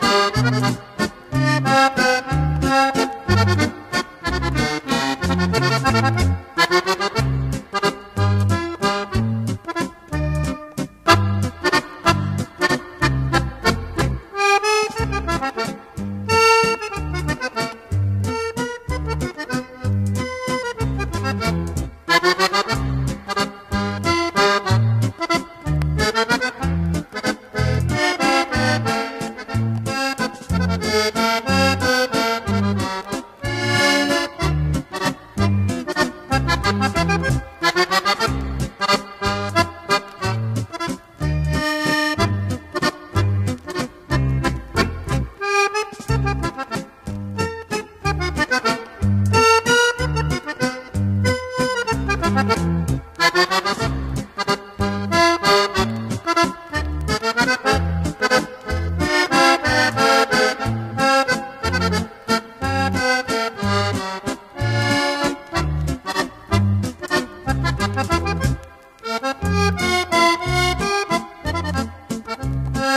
Thank you.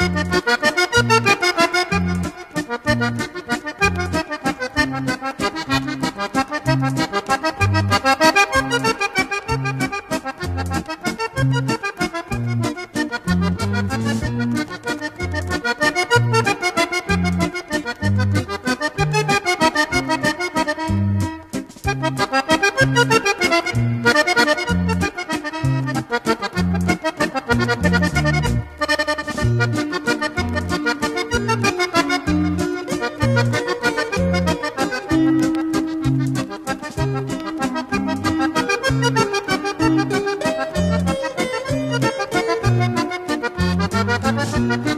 Música Thank you.